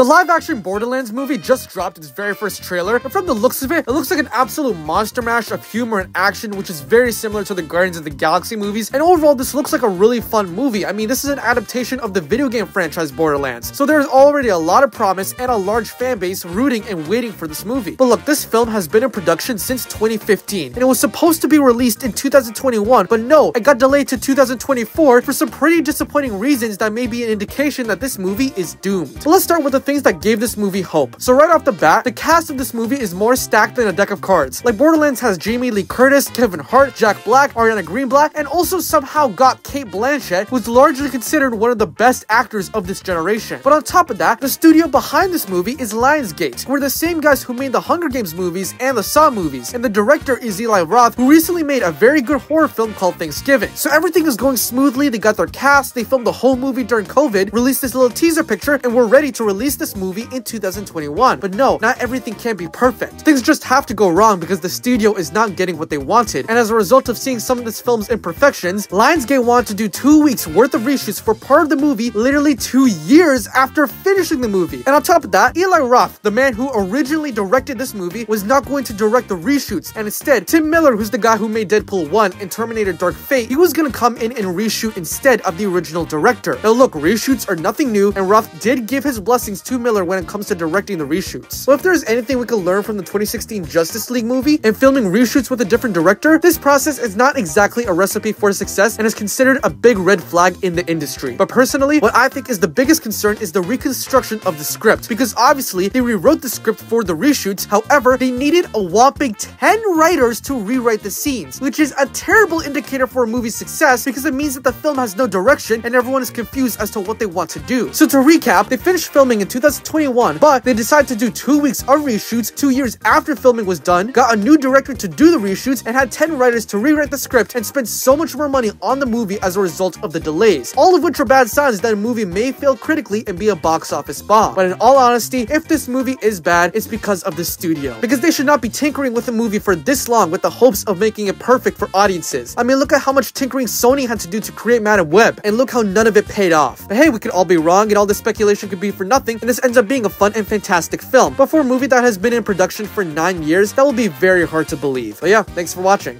The live-action Borderlands movie just dropped its very first trailer, and from the looks of it, it looks like an absolute monster mash of humor and action, which is very similar to the Guardians of the Galaxy movies, and overall, this looks like a really fun movie. I mean, this is an adaptation of the video game franchise Borderlands, so there's already a lot of promise and a large fan base rooting and waiting for this movie. But look, this film has been in production since 2015, and it was supposed to be released in 2021, but no, it got delayed to 2024 for some pretty disappointing reasons that may be an indication that this movie is doomed. But let's start with the things that gave this movie hope. So right off the bat, the cast of this movie is more stacked than a deck of cards. Like Borderlands has Jamie Lee Curtis, Kevin Hart, Jack Black, Ariana Greenblatt, and also somehow got Cate Blanchett, who's largely considered one of the best actors of this generation. But on top of that, the studio behind this movie is Lionsgate, who are the same guys who made the Hunger Games movies and the Saw movies, and the director is Eli Roth, who recently made a very good horror film called Thanksgiving. So everything is going smoothly, they got their cast, they filmed the whole movie during COVID, released this little teaser picture, and we're ready to release this movie in 2021. But no, not everything can be perfect. Things just have to go wrong because the studio is not getting what they wanted, and as a result of seeing some of this film's imperfections, Lionsgate wanted to do two weeks worth of reshoots for part of the movie literally two years after finishing the movie. And on top of that, Eli Roth, the man who originally directed this movie, was not going to direct the reshoots, and instead, Tim Miller, who's the guy who made Deadpool 1 and Terminator Dark Fate, he was gonna come in and reshoot instead of the original director. Now look, reshoots are nothing new, and Roth did give his blessings to Miller when it comes to directing the reshoots. So if there's anything we could learn from the 2016 Justice League movie and filming reshoots with a different director, this process is not exactly a recipe for success and is considered a big red flag in the industry. But personally, what I think is the biggest concern is the reconstruction of the script, because obviously they rewrote the script for the reshoots, however, they needed a whopping 10 writers to rewrite the scenes, which is a terrible indicator for a movie's success because it means that the film has no direction and everyone is confused as to what they want to do. So to recap, they finished filming in 2021, but they decided to do two weeks of reshoots two years after filming was done, got a new director to do the reshoots, and had 10 writers to rewrite the script and spent so much more money on the movie as a result of the delays. All of which are bad signs that a movie may fail critically and be a box office bomb. But in all honesty, if this movie is bad, it's because of the studio. Because they should not be tinkering with a movie for this long with the hopes of making it perfect for audiences. I mean, look at how much tinkering Sony had to do to create Madame Web, and look how none of it paid off. But hey, we could all be wrong, and all this speculation could be for nothing, and this ends up being a fun and fantastic film. But for a movie that has been in production for 9 years, that will be very hard to believe. But yeah, thanks for watching.